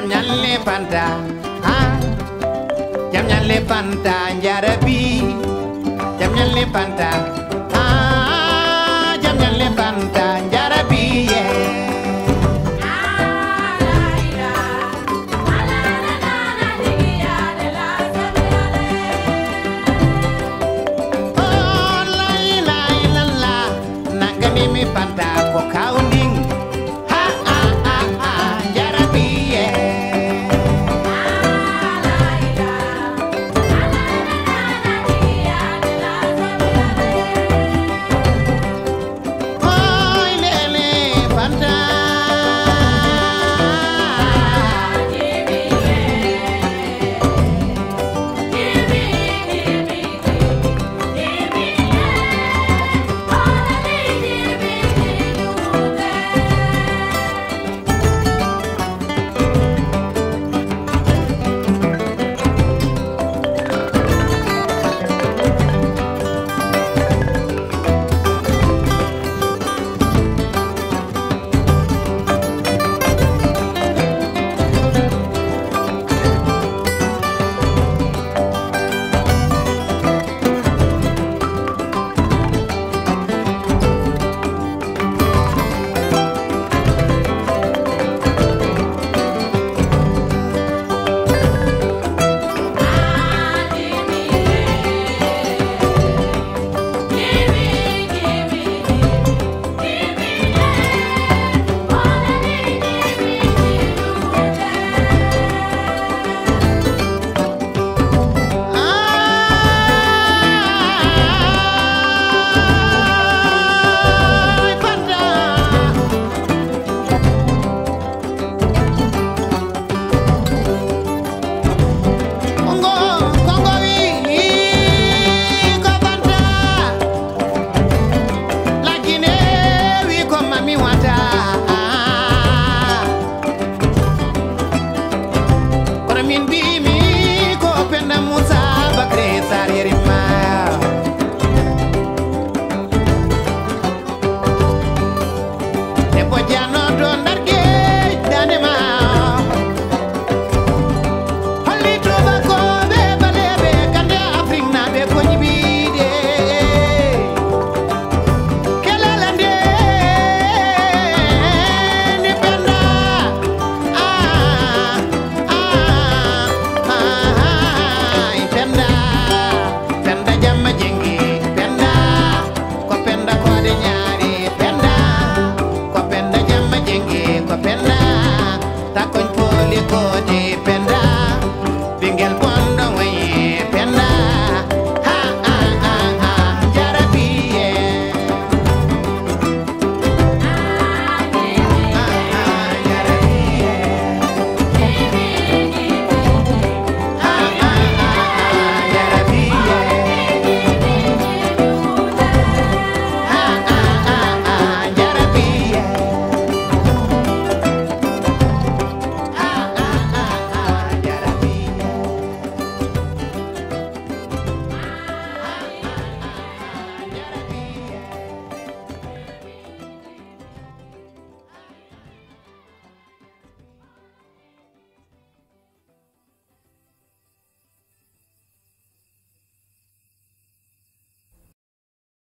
jam nyalle panta ha? Jam nyalle panta jarabi jam nyalle panta ha? Jam nyalle panta jarabi yeah. Oh, panta